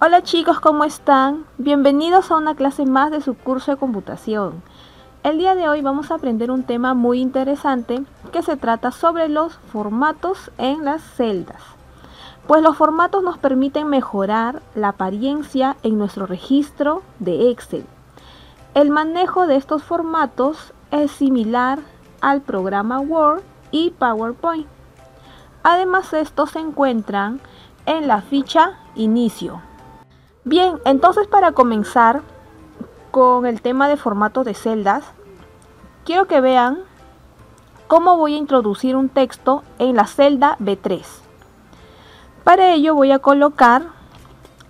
Hola chicos, ¿cómo están? Bienvenidos a una clase más de su curso de computación. El día de hoy vamos a aprender un tema muy interesante que se trata sobre los formatos en las celdas. Pues los formatos nos permiten mejorar la apariencia en nuestro registro de Excel. El manejo de estos formatos es similar al programa Word y PowerPoint. Además estos se encuentran en la ficha Inicio Bien, entonces para comenzar con el tema de formato de celdas, quiero que vean cómo voy a introducir un texto en la celda B3. Para ello voy a colocar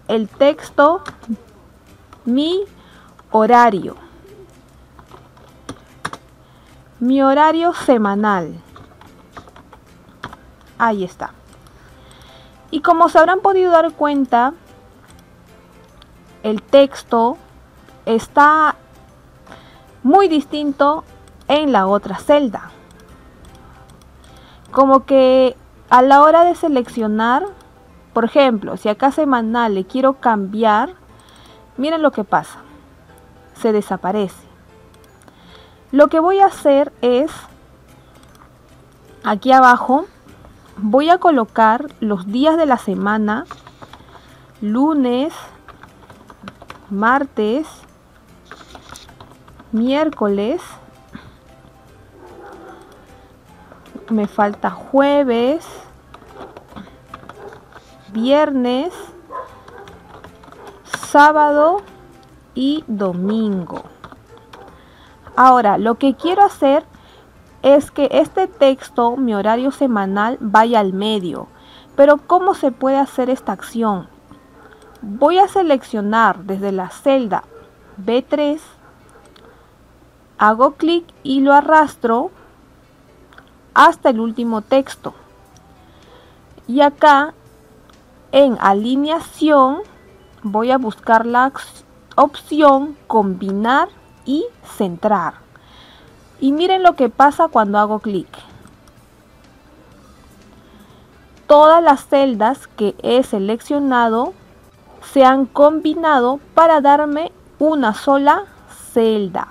el texto mi horario. Mi horario semanal. Ahí está. Y como se habrán podido dar cuenta, el texto está muy distinto en la otra celda. Como que a la hora de seleccionar, por ejemplo, si acá semanal le quiero cambiar, miren lo que pasa. Se desaparece. Lo que voy a hacer es, aquí abajo, voy a colocar los días de la semana, lunes, martes, miércoles, me falta jueves, viernes, sábado y domingo. Ahora, lo que quiero hacer es que este texto, mi horario semanal, vaya al medio. Pero ¿cómo se puede hacer esta acción? Voy a seleccionar desde la celda B3, hago clic y lo arrastro hasta el último texto. Y acá en alineación voy a buscar la opción combinar y centrar. Y miren lo que pasa cuando hago clic. Todas las celdas que he seleccionado se han combinado para darme una sola celda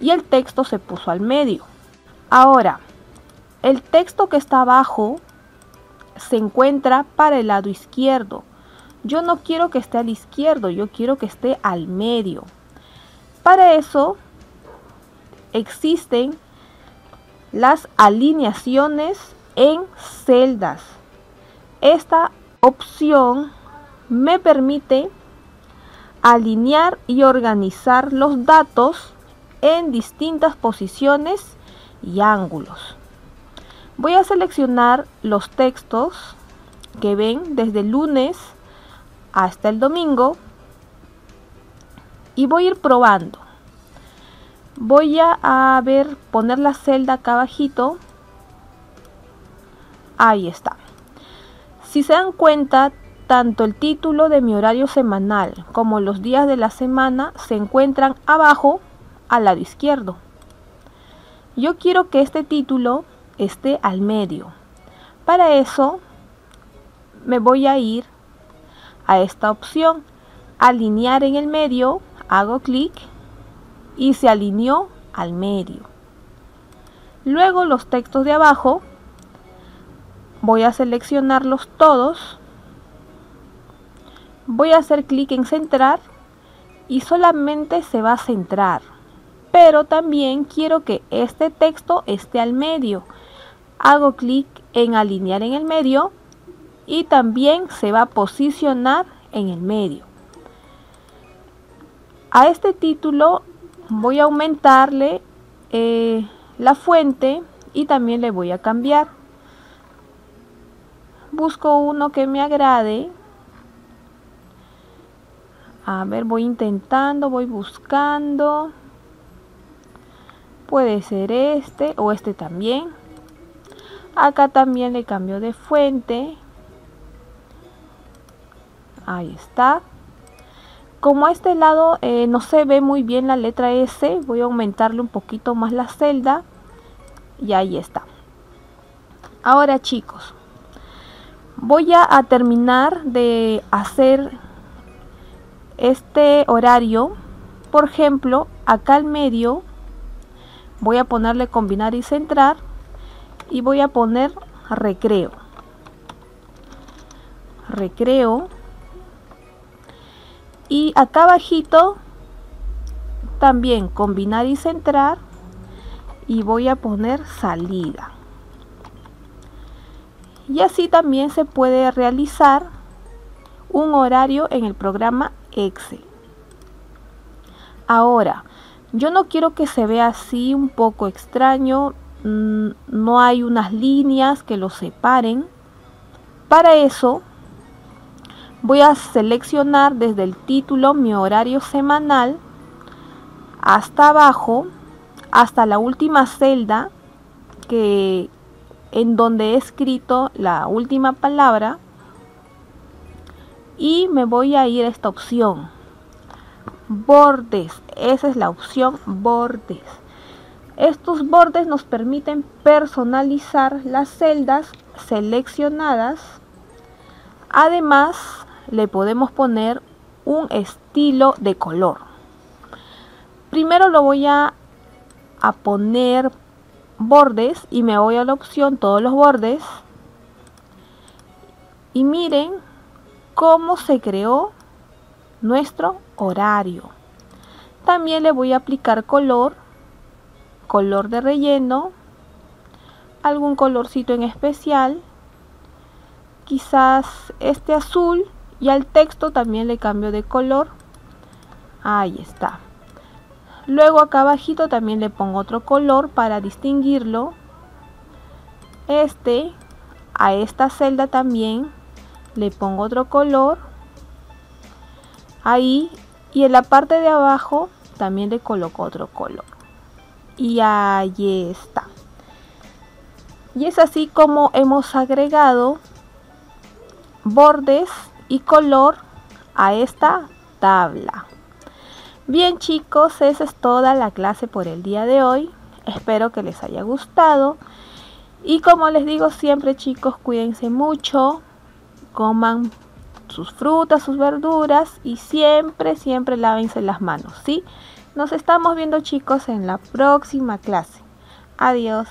y el texto se puso al medio. Ahora, el texto que está abajo se encuentra para el lado izquierdo. Yo no quiero que esté al izquierdo, yo quiero que esté al medio. Para eso existen las alineaciones en celdas. Esta opción me permite alinear y organizar los datos en distintas posiciones y ángulos. Voy a seleccionar los textos que ven desde el lunes hasta el domingo y voy a ir probando. Voy a, ver, poner la celda acá abajito. Ahí está. Si se dan cuenta, tanto el título de mi horario semanal como los días de la semana se encuentran abajo al lado izquierdo. Yo quiero que este título esté al medio. Para eso me voy a ir a esta opción, alinear en el medio, hago clic y se alineó al medio. Luego los textos de abajo voy a seleccionarlos todos voy a hacer clic en centrar y solamente se va a centrar. Pero también quiero que este texto esté al medio. Hago clic en alinear en el medio y también se va a posicionar en el medio. A este título voy a aumentarle eh, la fuente y también le voy a cambiar. Busco uno que me agrade a ver, voy intentando, voy buscando. Puede ser este o este también. Acá también le cambio de fuente. Ahí está. Como a este lado eh, no se ve muy bien la letra S, voy a aumentarle un poquito más la celda. Y ahí está. Ahora chicos, voy a terminar de hacer este horario, por ejemplo, acá al medio voy a ponerle combinar y centrar y voy a poner recreo. Recreo. Y acá abajito también combinar y centrar y voy a poner salida. Y así también se puede realizar un horario en el programa Excel. Ahora, yo no quiero que se vea así un poco extraño, mm, no hay unas líneas que lo separen. Para eso voy a seleccionar desde el título mi horario semanal hasta abajo, hasta la última celda que en donde he escrito la última palabra y me voy a ir a esta opción. Bordes esa es la opción bordes. Estos bordes nos permiten personalizar las celdas seleccionadas. Además le podemos poner un estilo de color. Primero lo voy a, a poner bordes y me voy a la opción todos los bordes. Y miren cómo se creó nuestro horario. También le voy a aplicar color color de relleno algún colorcito en especial quizás este azul y al texto también le cambio de color. Ahí está. Luego acá abajito también le pongo otro color para distinguirlo. Este, a esta celda también le pongo otro color. Ahí, y en la parte de abajo también le coloco otro color. Y ahí está. Y es así como hemos agregado bordes y color a esta tabla. Bien chicos, esa es toda la clase por el día de hoy. Espero que les haya gustado. Y como les digo siempre chicos, cuídense mucho. Coman sus frutas, sus verduras y siempre, siempre lávense las manos, ¿sí? Nos estamos viendo chicos en la próxima clase. Adiós.